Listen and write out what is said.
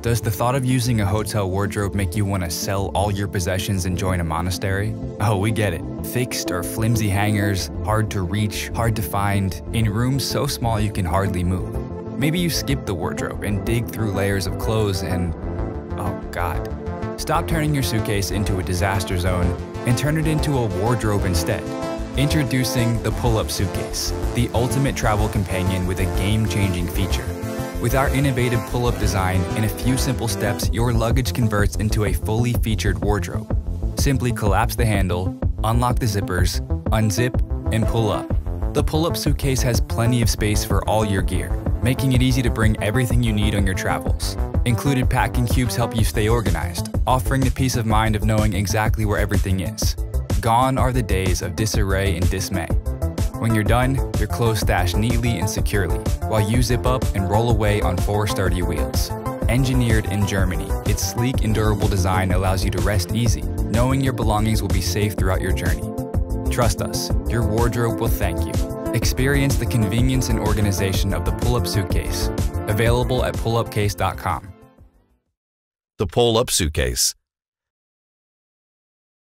Does the thought of using a hotel wardrobe make you want to sell all your possessions and join a monastery? Oh, we get it. Fixed or flimsy hangers, hard to reach, hard to find, in rooms so small you can hardly move. Maybe you skip the wardrobe and dig through layers of clothes and. Oh, God. Stop turning your suitcase into a disaster zone and turn it into a wardrobe instead. Introducing the Pull Up Suitcase, the ultimate travel companion with a game changing feature. With our innovative pull up design, in a few simple steps, your luggage converts into a fully featured wardrobe. Simply collapse the handle, unlock the zippers, unzip, and pull up. The pull up suitcase has plenty of space for all your gear, making it easy to bring everything you need on your travels. Included packing cubes help you stay organized, offering the peace of mind of knowing exactly where everything is. Gone are the days of disarray and dismay. When you're done, your clothes stashed neatly and securely, while you zip up and roll away on four sturdy wheels. Engineered in Germany, its sleek and durable design allows you to rest easy, knowing your belongings will be safe throughout your journey. Trust us, your wardrobe will thank you. Experience the convenience and organization of the pull up suitcase. Available at pullupcase.com. The Pull Up Suitcase